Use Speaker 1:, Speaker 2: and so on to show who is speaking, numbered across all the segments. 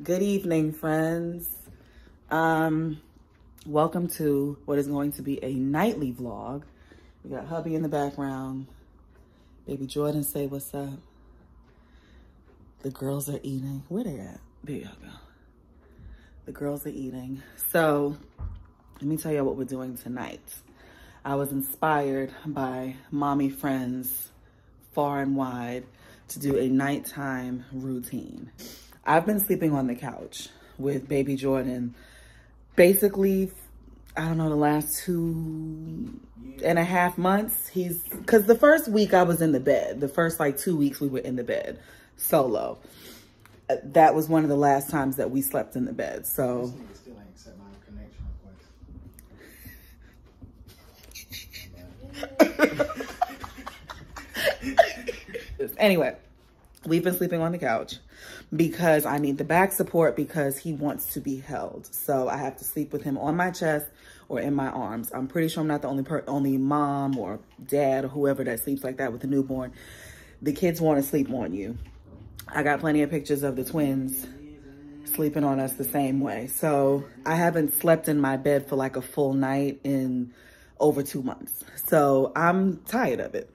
Speaker 1: Good evening, friends. Um, welcome to what is going to be a nightly vlog. We got hubby in the background. Baby Jordan say what's up. The girls are eating. Where they at? There y'all go. The girls are eating. So let me tell y'all what we're doing tonight. I was inspired by mommy friends far and wide to do a nighttime routine. I've been sleeping on the couch with baby Jordan basically, I don't know, the last two and a half months. He's, cause the first week I was in the bed. The first like two weeks we were in the bed solo. That was one of the last times that we slept in the bed. So. anyway, we've been sleeping on the couch because I need the back support because he wants to be held. So I have to sleep with him on my chest or in my arms. I'm pretty sure I'm not the only only mom or dad or whoever that sleeps like that with a newborn. The kids want to sleep on you. I got plenty of pictures of the twins sleeping on us the same way. So I haven't slept in my bed for like a full night in over two months. So I'm tired of it.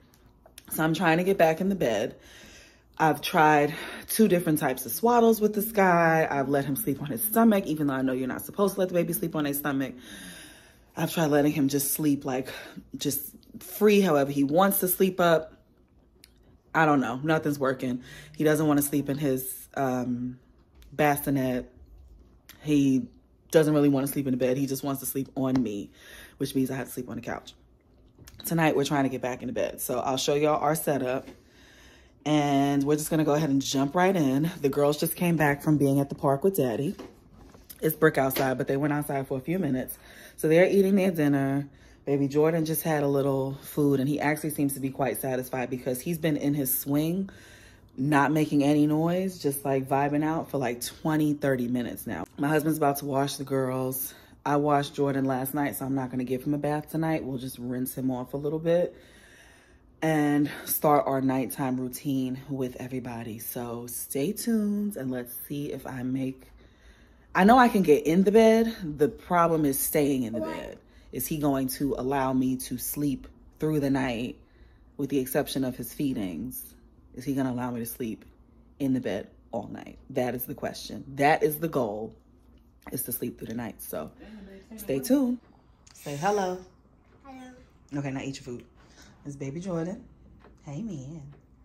Speaker 1: So I'm trying to get back in the bed. I've tried two different types of swaddles with this guy. I've let him sleep on his stomach, even though I know you're not supposed to let the baby sleep on his stomach. I've tried letting him just sleep like just free however he wants to sleep up. I don't know. Nothing's working. He doesn't want to sleep in his um, bassinet. He doesn't really want to sleep in the bed. He just wants to sleep on me, which means I have to sleep on the couch. Tonight, we're trying to get back into bed. So I'll show y'all our setup and we're just gonna go ahead and jump right in. The girls just came back from being at the park with daddy. It's brick outside, but they went outside for a few minutes. So they're eating their dinner. Baby Jordan just had a little food and he actually seems to be quite satisfied because he's been in his swing, not making any noise, just like vibing out for like 20, 30 minutes now. My husband's about to wash the girls. I washed Jordan last night, so I'm not gonna give him a bath tonight. We'll just rinse him off a little bit and start our nighttime routine with everybody. So stay tuned and let's see if I make, I know I can get in the bed. The problem is staying in the bed. Is he going to allow me to sleep through the night with the exception of his feedings? Is he going to allow me to sleep in the bed all night? That is the question. That is the goal is to sleep through the night. So stay tuned. Say hello. Hello. Okay, now eat your food. It's baby Jordan. Hey, man.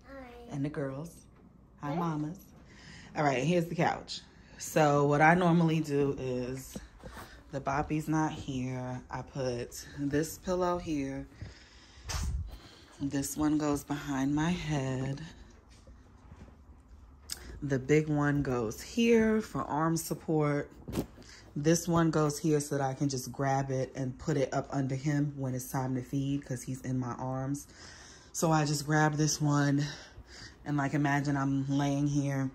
Speaker 1: Hi. And the girls. Hi, mamas. All right, here's the couch. So what I normally do is the boppy's not here. I put this pillow here. This one goes behind my head. The big one goes here for arm support. This one goes here so that I can just grab it and put it up under him when it's time to feed because he's in my arms. So I just grab this one and like imagine I'm laying here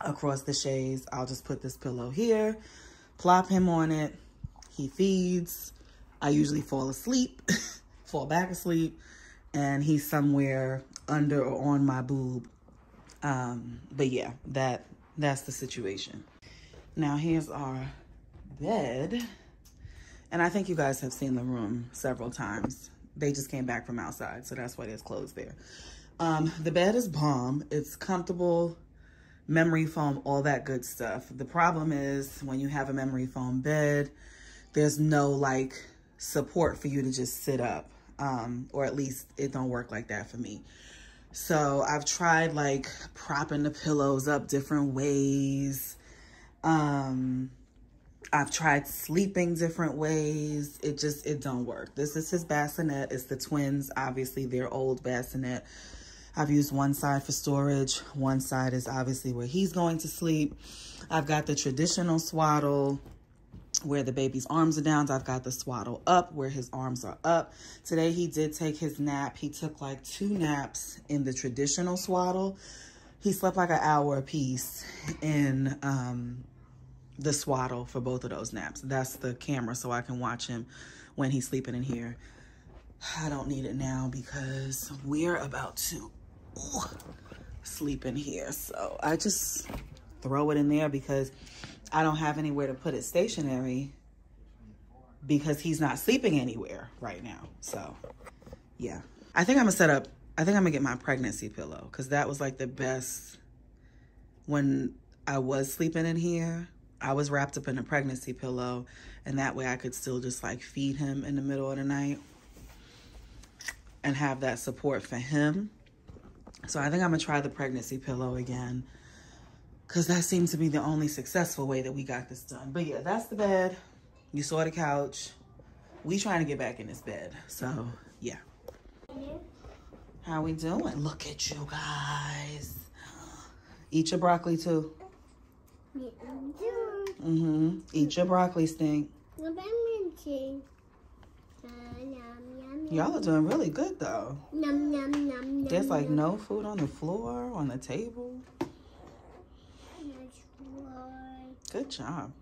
Speaker 1: across the shades. I'll just put this pillow here, plop him on it. He feeds. I usually fall asleep, fall back asleep, and he's somewhere under or on my boob. Um, but yeah, that that's the situation. Now here's our bed. And I think you guys have seen the room several times. They just came back from outside, so that's why there's clothes there. Um, the bed is bomb. It's comfortable, memory foam, all that good stuff. The problem is when you have a memory foam bed, there's no like support for you to just sit up. Um, or at least it don't work like that for me. So I've tried like propping the pillows up different ways. Um, I've tried sleeping different ways. It just, it don't work. This is his bassinet. It's the twins. Obviously, their old bassinet. I've used one side for storage. One side is obviously where he's going to sleep. I've got the traditional swaddle where the baby's arms are down. I've got the swaddle up where his arms are up. Today he did take his nap. He took like two naps in the traditional swaddle. He slept like an hour a piece in um, the swaddle for both of those naps. That's the camera so I can watch him when he's sleeping in here. I don't need it now because we're about to ooh, sleep in here. So I just throw it in there because I don't have anywhere to put it stationary because he's not sleeping anywhere right now. So yeah, I think I'm gonna set up, I think I'm gonna get my pregnancy pillow because that was like the best when I was sleeping in here. I was wrapped up in a pregnancy pillow and that way I could still just like feed him in the middle of the night and have that support for him. So I think I'm gonna try the pregnancy pillow again because that seems to be the only successful way that we got this done. But yeah, that's the bed. You saw the couch. We trying to get back in this bed. So yeah. How we doing? Look at you guys. Eat your broccoli too. Mm-hmm. Eat your broccoli stink. Y'all are doing really good though. There's like no food on the floor, on the table. Good job.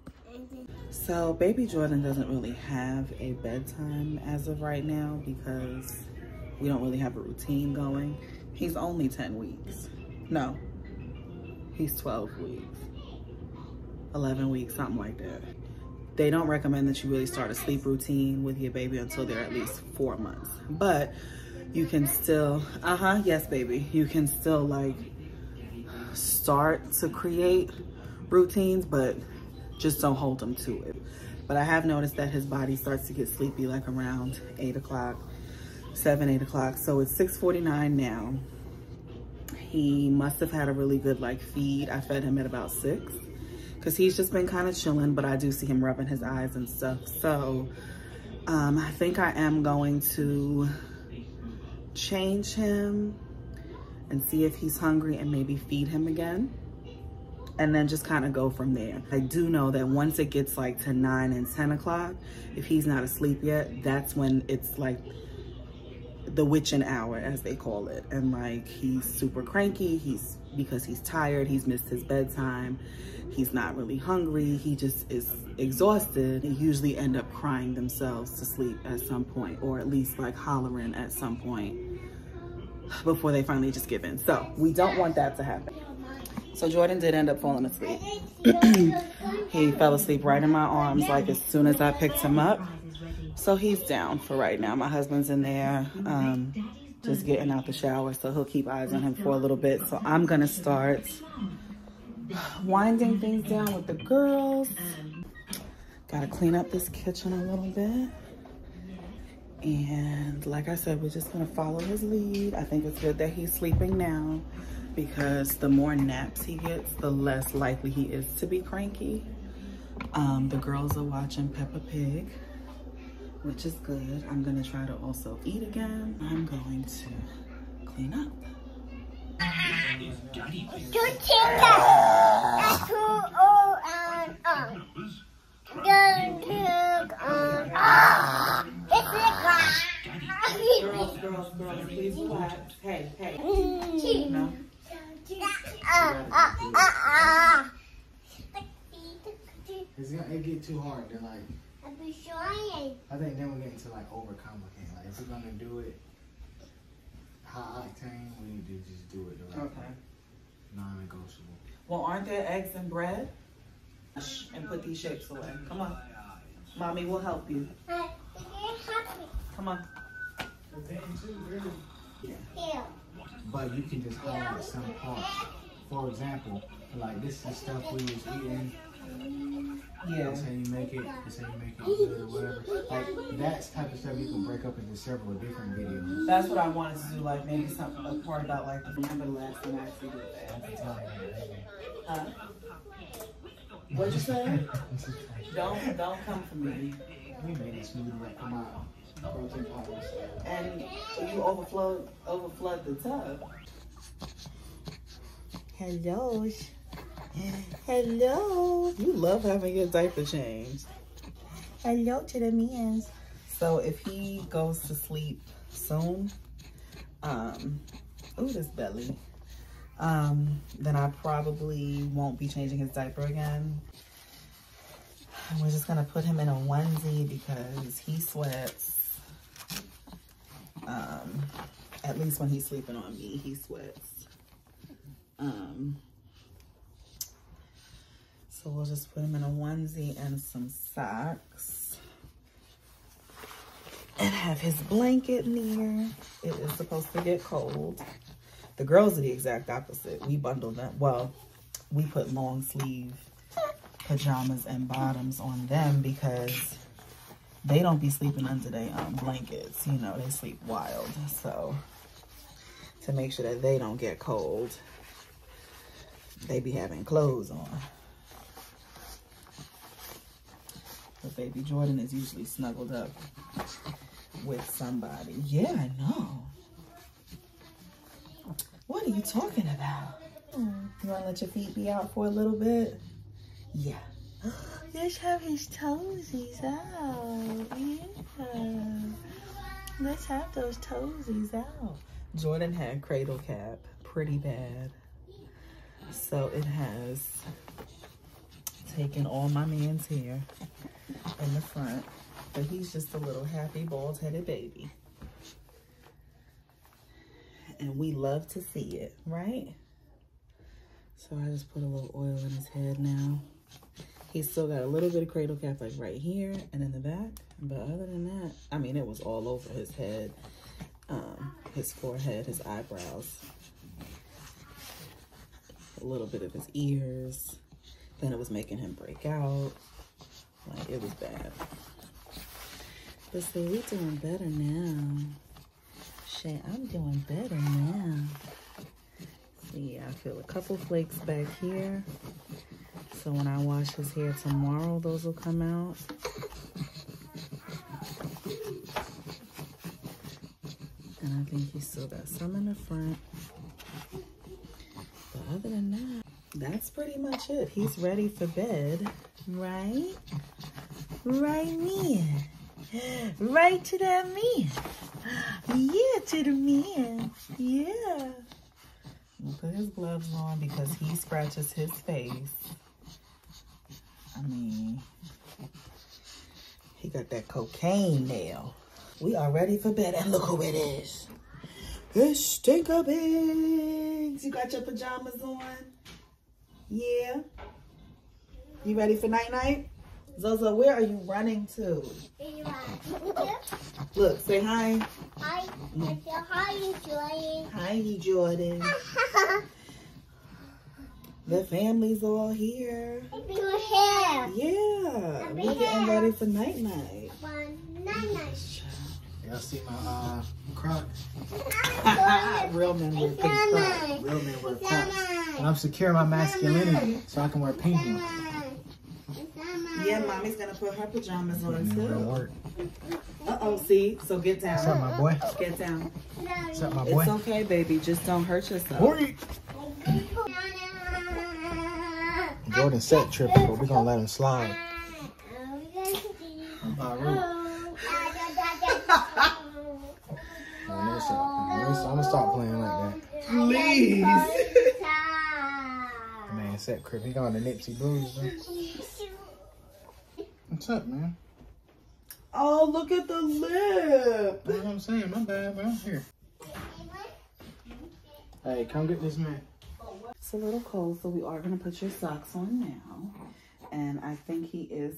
Speaker 1: So baby Jordan doesn't really have a bedtime as of right now because we don't really have a routine going. He's only 10 weeks. No, he's 12 weeks. 11 weeks, something like that. They don't recommend that you really start a sleep routine with your baby until they're at least four months. But you can still, uh-huh, yes, baby. You can still like start to create routines, but just don't hold them to it. But I have noticed that his body starts to get sleepy like around eight o'clock, seven, eight o'clock. So it's 6.49 now. He must have had a really good like feed. I fed him at about six because he's just been kind of chilling, but I do see him rubbing his eyes and stuff. So um, I think I am going to change him and see if he's hungry and maybe feed him again and then just kind of go from there. I do know that once it gets like to nine and 10 o'clock, if he's not asleep yet, that's when it's like the witching hour as they call it. And like, he's super cranky. He's because he's tired. He's missed his bedtime he's not really hungry. He just is exhausted. They usually end up crying themselves to sleep at some point, or at least like hollering at some point before they finally just give in. So we don't want that to happen. So Jordan did end up falling asleep. he fell asleep right in my arms like as soon as I picked him up. So he's down for right now. My husband's in there um, just getting out the shower. So he'll keep eyes on him for a little bit. So I'm going to start winding things down with the girls. Gotta clean up this kitchen a little bit. And like I said, we're just gonna follow his lead. I think it's good that he's sleeping now because the more naps he gets, the less likely he is to be cranky. Um, the girls are watching Peppa Pig, which is good. I'm gonna try to also eat again. I'm going to clean up. Girls, girls, girls, please. Hey, hey. No.
Speaker 2: It's gonna it get too hard. They're like. I think then we get into like overcomplicate. Like if we're gonna do it high octane, we need to just do it the right
Speaker 1: Okay.
Speaker 2: way. Non-negotiable.
Speaker 1: Well, aren't there eggs and bread? And put these shapes away. Come on. Mommy will help you. Come on.
Speaker 2: But you can just highlight some parts. For example, like this is stuff we was eating.
Speaker 1: Yeah.
Speaker 2: That's how you make it. That's how you make it good or whatever. Like that's type of stuff you can break up into several different videos.
Speaker 1: That's what I wanted to do, like maybe something, a part about like the remember the last time I actually did that.
Speaker 2: I'm telling you,
Speaker 1: Huh? What'd you say? Don't, don't come for me.
Speaker 2: We made this smooth like come out. Protein powders.
Speaker 1: And you overflow, overflood the tub. Hello. Hello. You love having your diaper changed. Hello to the mans. So if he goes to sleep soon, um, ooh, this belly, um, then I probably won't be changing his diaper again. We're just gonna put him in a onesie because he sweats. Um, at least when he's sleeping on me, he sweats. Um, So we'll just put him in a onesie and some socks. And have his blanket near. It is supposed to get cold. The girls are the exact opposite. We bundle them. Well, we put long sleeve pajamas and bottoms on them because they don't be sleeping under their um, blankets. You know, they sleep wild. So to make sure that they don't get cold, they be having clothes on. But baby Jordan is usually snuggled up with somebody. Yeah, I know. What are you talking about? Hmm, you want to let your feet be out for a little bit? Yeah. Let's have his toesies out. Yeah. Let's have those toesies out. Jordan had cradle cap pretty bad. So it has taken all my man's hair in the front. But he's just a little happy bald-headed baby. And we love to see it, right? So I just put a little oil in his head now. He's still got a little bit of cradle cap like right here and in the back. But other than that, I mean, it was all over his head, um, his forehead, his eyebrows, a little bit of his ears. Then it was making him break out. Like, it was bad. But see, we're doing better now. Shay, I'm doing better now. See, I feel a couple flakes back here. So when I wash his hair tomorrow, those will come out. And I think he's still got some in the front. But other than that, that's pretty much it. He's ready for bed, right? Right, me. Right to that man. Yeah, to the man. Yeah. Put his gloves on because he scratches his face. I mean, he got that cocaine nail. We are ready for bed, and look who it is. It's Stinker Biggs. You got your pajamas on? Yeah. You ready for night-night? Zozo, where are you running to? Look, say hi.
Speaker 3: Hi. I say hi, Jordan.
Speaker 1: Hi, Jordan. the family's all here.
Speaker 3: Your hair.
Speaker 1: Yeah, We're getting ready for night-night.
Speaker 3: One, nine, nine.
Speaker 2: Y'all see my uh Crocs?
Speaker 1: Real men wear pink Crocs.
Speaker 2: Real men wear Crocs. And I'm securing my masculinity so I can wear pink ones.
Speaker 1: Yeah, mommy's gonna put her pajamas on too. Uh-oh, see? So get down.
Speaker 2: What's up, my boy?
Speaker 1: Get down.
Speaker 2: What's up, my boy?
Speaker 1: It's okay, baby. Just don't hurt yourself.
Speaker 2: Boy. Jordan set tripping, but we're gonna let him slide. Uh, Ruth. Man, let me. Let me- I'm gonna stop playing like that.
Speaker 1: Please.
Speaker 2: Man, set crip. He got the Nipsey Blues. Man. What's up, man?
Speaker 1: Oh, look at the lip.
Speaker 2: That's what I'm saying. My bad, bro. Here. Hey, come get this man.
Speaker 1: It's a little cold, so we are gonna put your socks on now. And I think he is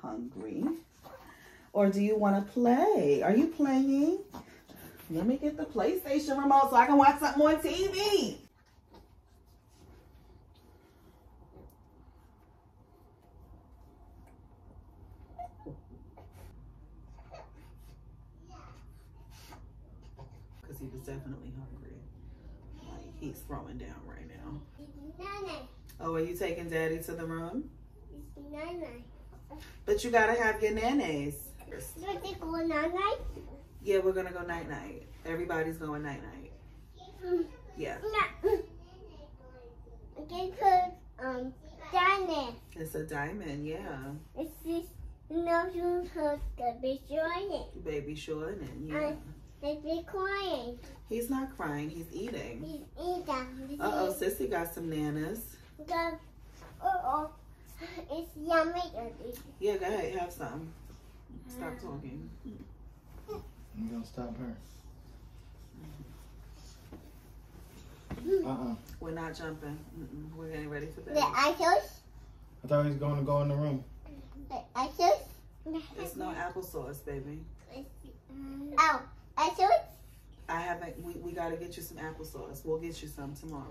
Speaker 1: hungry. Or do you want to play? Are you playing? Let me get the PlayStation remote so I can watch something on TV. Because he was definitely hungry. Like, he's throwing down right now. Oh, are you taking daddy to the room? But you gotta have your nanas. first. Yeah, we're gonna go night night. Everybody's going night night. Yeah,
Speaker 3: Okay, put um, Dana.
Speaker 1: it's a diamond. Yeah,
Speaker 3: It's this no you the big joint.
Speaker 1: baby Jordan. Yeah,
Speaker 3: be crying.
Speaker 1: he's not crying. He's eating.
Speaker 3: He's eating.
Speaker 1: Uh oh, sissy got some nanas.
Speaker 3: The, oh, oh, it's yummy.
Speaker 1: Yeah, go ahead, have some. Stop talking.
Speaker 2: I'm gonna stop her. Uh-uh.
Speaker 1: We're not jumping. Mm-mm. We're getting ready for
Speaker 3: The
Speaker 1: bed.
Speaker 3: ice
Speaker 2: I thought he was going to go in the room.
Speaker 3: I just.
Speaker 1: It's no applesauce, baby.
Speaker 3: Oh, I just.
Speaker 1: I haven't. We, we gotta get you some applesauce. We'll get you some tomorrow.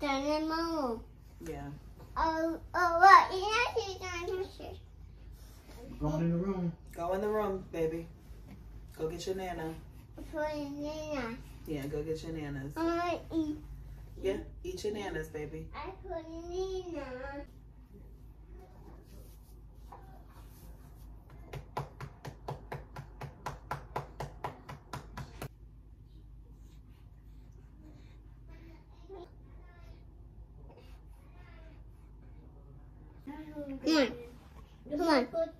Speaker 3: Done in my room.
Speaker 1: Yeah.
Speaker 3: Oh, oh, what? Yeah, she's on her shirt.
Speaker 2: Going in the room.
Speaker 1: Go in the room, baby. Go get your nana.
Speaker 3: Nina.
Speaker 1: Yeah, go get your nanas.
Speaker 3: I eat.
Speaker 1: Yeah, eat your nanas, baby.
Speaker 3: I put Nina. Come on. Come on.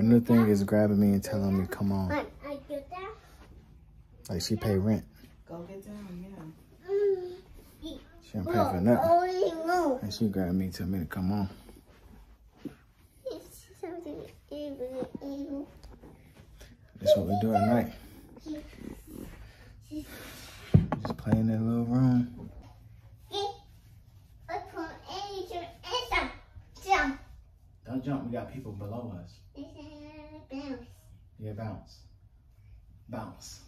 Speaker 2: Her new thing is grabbing me and telling me, come on.
Speaker 3: I get that.
Speaker 2: Like she pay rent.
Speaker 1: Go get down, yeah.
Speaker 3: Mm.
Speaker 2: She don't pay for nothing. And she grabbed me and told me to come on.
Speaker 3: It's something evil, evil.
Speaker 2: That's what we do at night. Just play in that little room.
Speaker 3: I put anything in some. Some.
Speaker 2: Don't jump, we got people below us.
Speaker 3: It's bounce.
Speaker 2: Yeah, bounce. Bounce.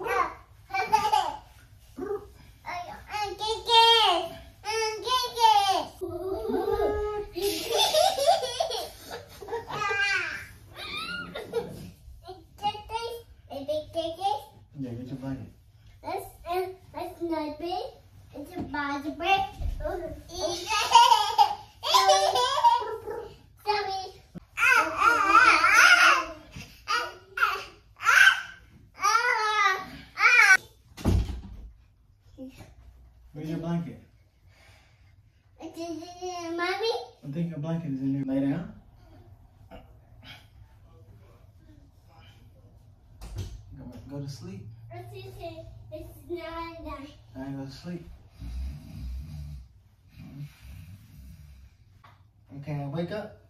Speaker 3: Ah. I- I'm kicking. I'm kicking.
Speaker 2: Yeah, get your blanket.
Speaker 3: That's uh, that's not big. It's a body break. Sorry.
Speaker 2: Where's your blanket?
Speaker 3: Mommy,
Speaker 2: I think your blanket is in there. Lay down. Go, go to sleep.
Speaker 3: it's not nice.
Speaker 2: I go to sleep. Okay, wake up.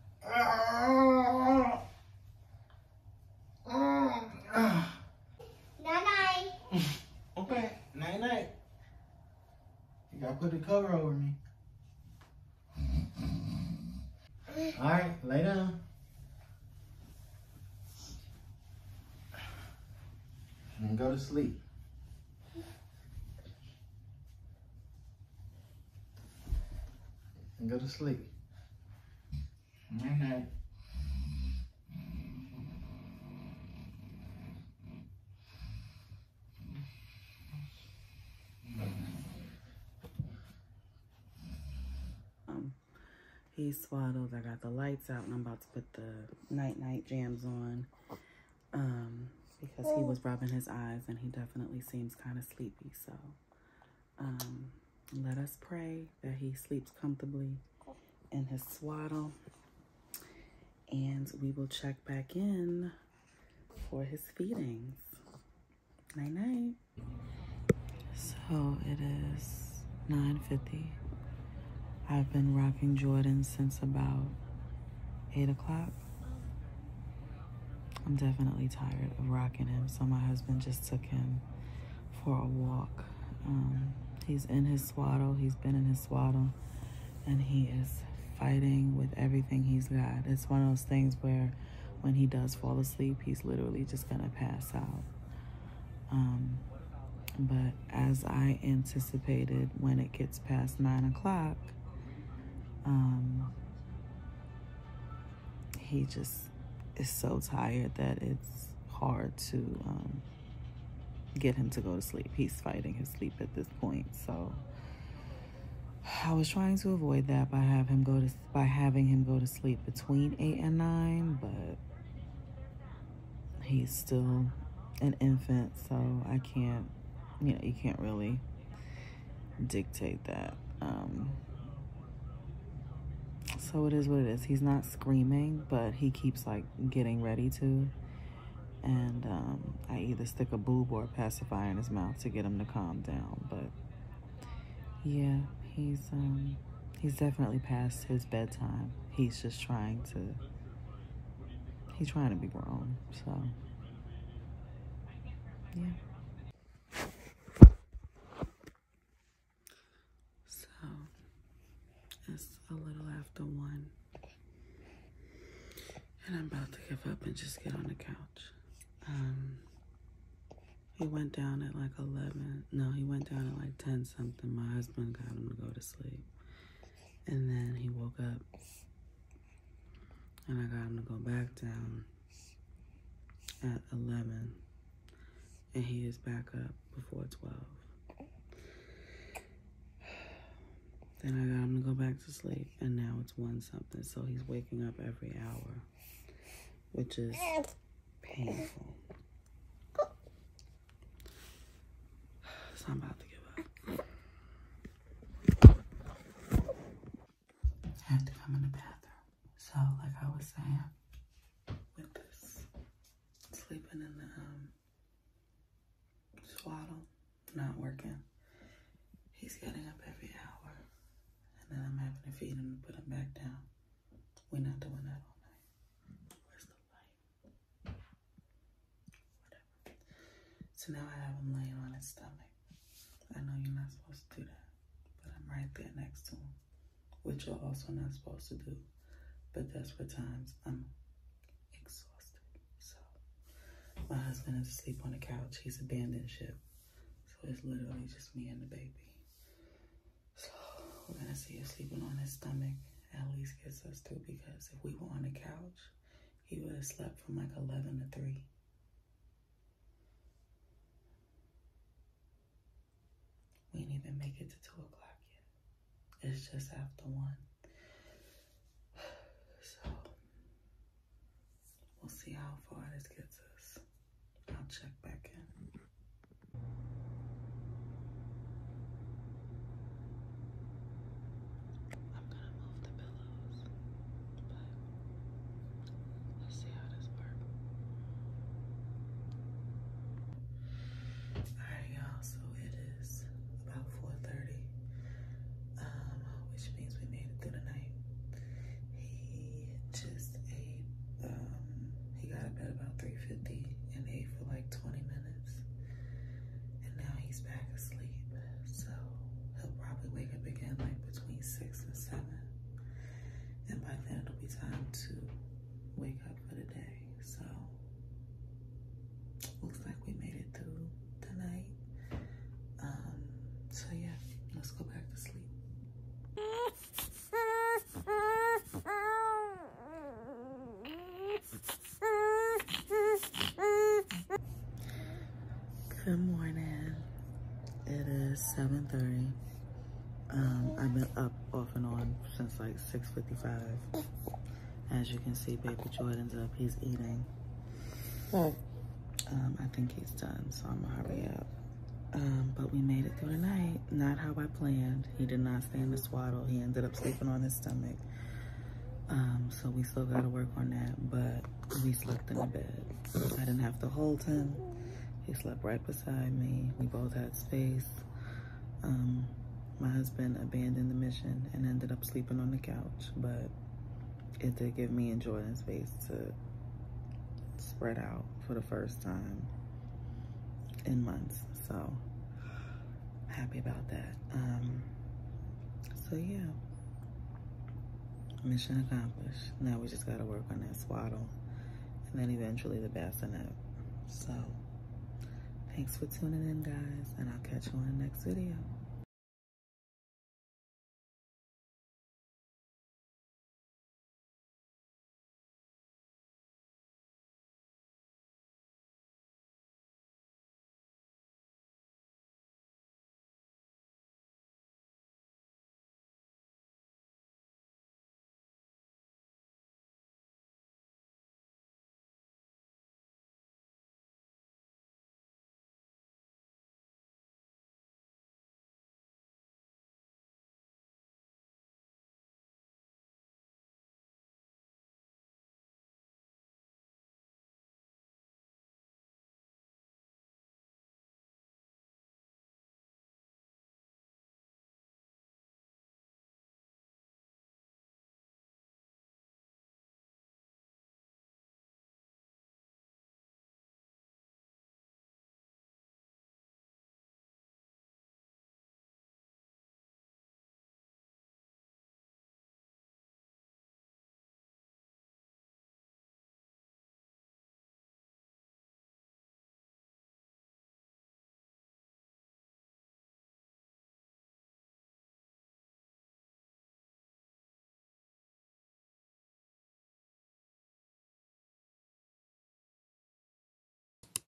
Speaker 3: Night night.
Speaker 2: Okay, night night. You gotta put the cover over me. Alright, lay down. And go to sleep. And go to sleep. Night night.
Speaker 1: He's swaddled. I got the lights out, and I'm about to put the night night jams on. Um, because he was rubbing his eyes, and he definitely seems kind of sleepy. So, um, let us pray that he sleeps comfortably in his swaddle, and we will check back in for his feedings. Night night. So it is 9:50. I've been rocking Jordan since about 8 o'clock. I'm definitely tired of rocking him, so my husband just took him for a walk. Um, he's in his swaddle, he's been in his swaddle, and he is fighting with everything he's got. It's one of those things where when he does fall asleep, he's literally just gonna pass out. Um, but as I anticipated, when it gets past nine o'clock, um, he just is so tired that it's hard to um, get him to go to sleep. He's fighting his sleep at this point, so I was trying to avoid that by have him go to by having him go to sleep between eight and nine, but he's still an infant, so I can't, you know, you can't really dictate that. Um, so it is what it is. He's not screaming, but he keeps like getting ready to. And um, I either stick a boob or a pacifier in his mouth to get him to calm down. But yeah, he's um, he's definitely past his bedtime. He's just trying to. He's trying to be grown. So yeah. It's a little after one. And I'm about to give up just get on the couch. Um, he went down at like 11. No, he went down at like 10 something. My husband got him to go to sleep. And then he woke up. And I got him to go back down at 11. And he is back up before 12. Then I got him to go back to sleep, and now it's one something. So he's waking up every hour, which is painful. So I'm about to give up. I have to come in the bathroom. So, like I was saying, with this sleeping in the um, swaddle, not working. He's getting up every hour. And then I'm having to feed him and put him back down. We're not doing that all night. Where's the light? Whatever. So now I have him laying on his stomach. I know you're not supposed to do that, but I'm right there next to him, which you're also not supposed to do. But that's what times, I'm exhausted. So my husband is asleep on the couch. He's abandoned ship. So it's literally just me and the baby. So we're gonna see if sleeping on his stomach at least gets us through because if we were on the couch, he would have slept from like 11 to 3. We didn't even make it to 2 o'clock. It's just after 1. So we'll see how far this gets us. I'll check back in. I'm gonna move the pillows, but let's see how this works. Alright, y'all, so it is about 4.30, um, which means we made it through the night. He just ate, um, he got up at about 3.50 and ate for like 20 minutes. And now he's back asleep. So he'll probably wake up again like between 6 and 7. And by then it'll be time to wake up for the day. So looks like we made it through the night. Um, so yeah, let's go back to sleep. Good morning. It is 7.30. Um, I've been up off and on since like 6.55. As you can see, baby Jordan's up. He's eating. Um, I think he's done, so I'm gonna hurry up. Um, but we made it through the night. Not how I planned. He did not stay in the swaddle. He ended up sleeping on his stomach. Um, so we still gotta work on that, but we slept in the bed. I didn't have to hold him. He slept right beside me. We both had space. Um, my husband abandoned the mission and ended up sleeping on the couch, but it did give me and Jordan space to spread out for the first time in months. So happy about that. Um, so yeah, mission accomplished. Now we just gotta work on that swaddle and then eventually the bassinet. So thanks for tuning in guys and I'll catch you on the next video.